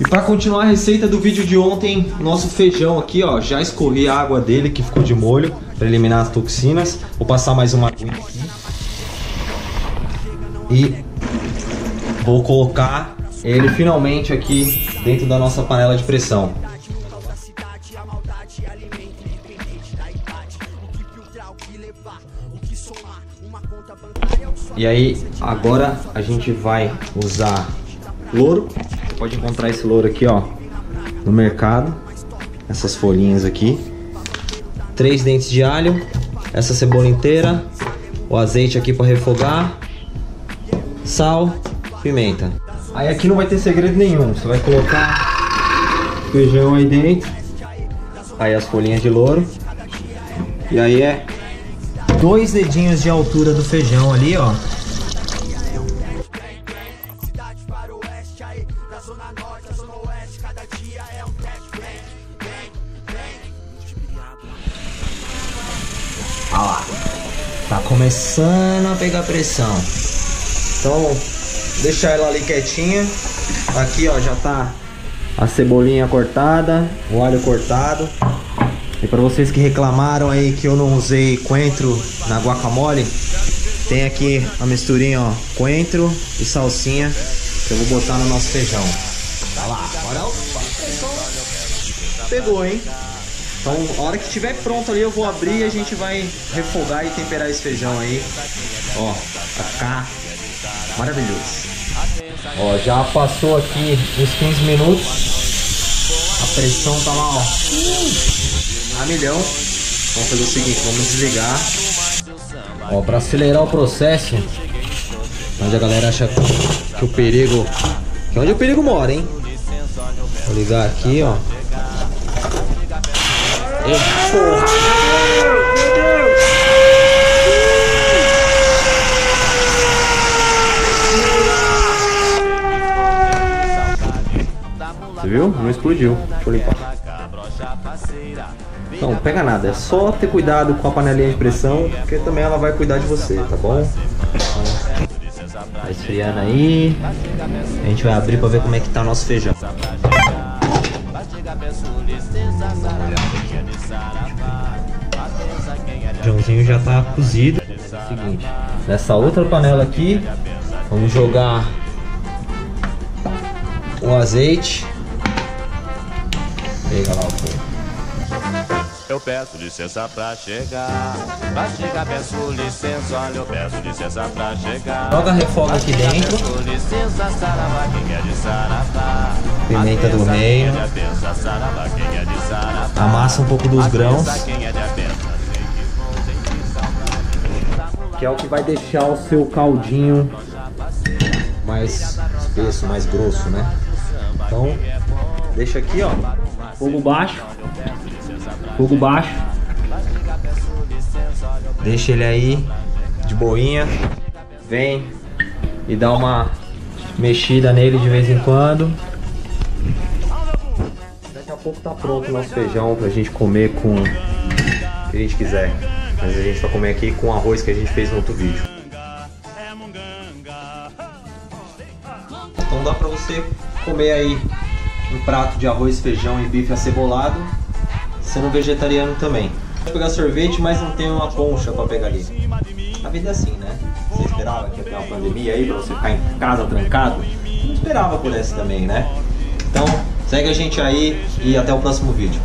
E para continuar a receita do vídeo de ontem, nosso feijão aqui, ó, já escorri a água dele que ficou de molho para eliminar as toxinas. Vou passar mais uma aguinha aqui. E vou colocar ele finalmente aqui dentro da nossa panela de pressão. E aí, agora a gente vai usar louro. Você pode encontrar esse louro aqui, ó, no mercado. Essas folhinhas aqui. Três dentes de alho, essa cebola inteira, o azeite aqui para refogar, sal, pimenta. Aí aqui não vai ter segredo nenhum. Você vai colocar feijão aí dentro. Aí as folhinhas de louro. E aí é dois dedinhos de altura do feijão ali, ó. Olha lá. Tá começando a pegar pressão. Então, deixar ela ali quietinha. Aqui, ó, já tá a cebolinha cortada, o alho cortado. E para vocês que reclamaram aí que eu não usei coentro na guacamole, tem aqui a misturinha, ó, coentro e salsinha que eu vou botar no nosso feijão. Tá lá, agora opa, pegou, hein? Então, a hora que estiver pronto ali, eu vou abrir e a gente vai refogar e temperar esse feijão aí. Ó, vai ficar maravilhoso. Ó, já passou aqui uns 15 minutos. A pressão tá lá, ó. A milhão. Vamos fazer o seguinte, vamos desligar. Ó, pra acelerar o processo, onde a galera acha que o perigo. Que é onde o perigo mora, hein? Vou ligar aqui, ó. Porra! Você viu? Não explodiu. Deixa eu limpar. Não, pega nada. É só ter cuidado com a panelinha de pressão, porque também ela vai cuidar de você, tá bom? Tá esfriando aí. A gente vai abrir pra ver como é que tá o nosso feijão. O feijãozinho já tá cozido. É seguinte, nessa outra panela aqui, vamos jogar o azeite. Pega lá o fogo. Eu peço licença pra chegar. Pra chegar, peço licença. Olha, eu peço licença pra chegar. Joga refoga aqui dentro. Licença, saravá, é de saravá. Pimenta do reino. é saravá, é. Amassa um pouco dos grãos. É. Que é o que vai deixar o seu caldinho mais espesso, mais grosso, né? Então, deixa aqui, ó. Fogo baixo. Fogo baixo. Deixa ele aí de boinha. Vem e dá uma mexida nele de vez em quando. Daqui a pouco tá pronto o nosso feijão pra gente comer com o que a gente quiser. Mas a gente vai comer aqui com arroz que a gente fez no outro vídeo. Então dá pra você comer aí um prato de arroz, feijão e bife acebolado, sendo vegetariano também. Pode pegar sorvete, mas não tem uma concha pra pegar ali. A vida é assim, né? Você esperava que ia ter uma pandemia aí pra você ficar em casa trancado? Não esperava por essa também, né? Então, segue a gente aí e até o próximo vídeo.